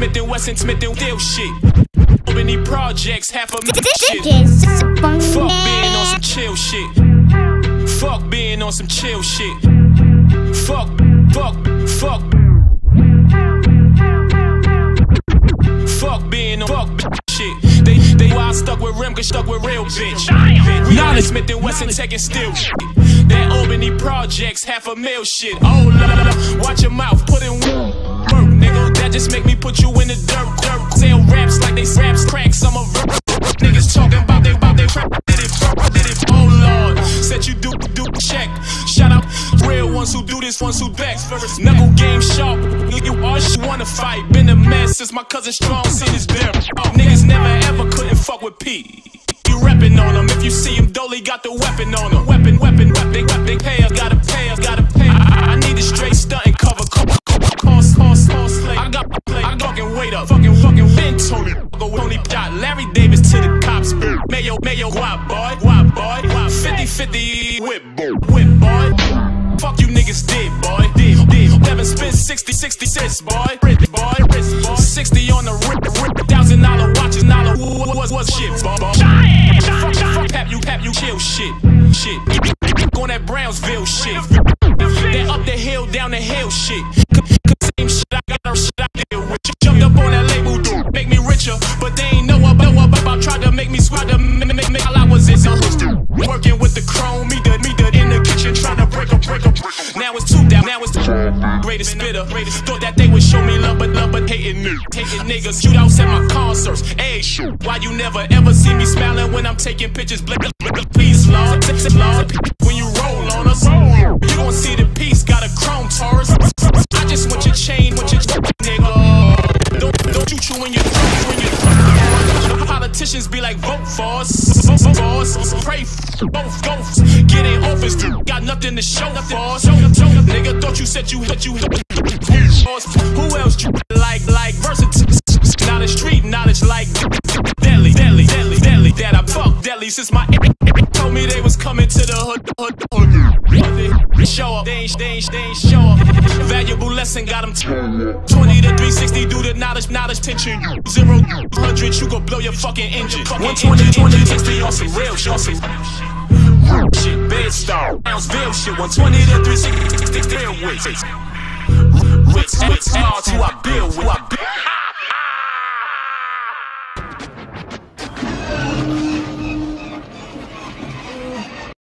Smith and Wesson, Smith and Deal shit. Albany projects, half a million shit. Fuck being on some chill shit. Fuck being on some chill shit. Fuck, fuck, fuck. Fuck being on fuck shit. They they why I stuck with Rim, stuck with real bitch. Knowledge Smith and Wesson taking still shit. That Albany projects, half a mil shit. Oh la la la, watch your mouth, put in ones who do this, ones who backs. Knuckle game sharp. You all you wanna fight. Been a mess since my cousin Strong seen his bear. Niggas never ever couldn't fuck with P. You reppin' on him. If you see him, Dolly got the weapon on him. Weapon, weapon, weapon. They, they pay us, gotta pay us, gotta pay. I, I need a straight stunt and cover. Cost, cost, cost. I got play. I fucking wait up. Fucking, fucking Ben Tony. Go Tony shot Larry Davis to the cops. Mayo, Mayo, why boy? Why boy? 50 50 whip. Whip boy. Fuck you niggas did, boy. Did, did. Never spent 60, 66, boy. Rich, boy. Rich, boy. 60 on the rip, rip. Thousand dollar watches, dollar. What was, was shit, boy. boy. Fuck, fuck, pap you, pap you, kill shit. Shit. On that Brownsville shit. That up the hill, down the hill shit, it's the greatest spitter. Thought that they would show me love, but love, but hating me. Hating niggas, don't at my concerts. Hey, shoot, why you never ever see me smiling when I'm taking pictures? Please, Lord, Lord, when you roll on us, you gon' see the piece, got a chrome Taurus. I just want your chain, want your nigga. Don't, don't you chew in your throat when you Politicians be like, vote for us, vote for us, pray for both ghosts. Get in office, got nothing to show for us. Nigga, you said you, but you. Who else you like, like versatile? Not a street knowledge like Delhi, Delhi, Delhi, Delhi. That I fuck Delhi since my told me they was coming to the hood, hood, hood. Show up, they ain't, they ain't, they ain't show up. Valuable lesson got them 20 to 360, do the knowledge, knowledge tension. Zero, 100, you gon' blow your fucking engine. 120, 20, 60 on some real some shit, bed star, Brownsville shit. 120 to 360, real with. Rich, Rich, Rich, who I build with.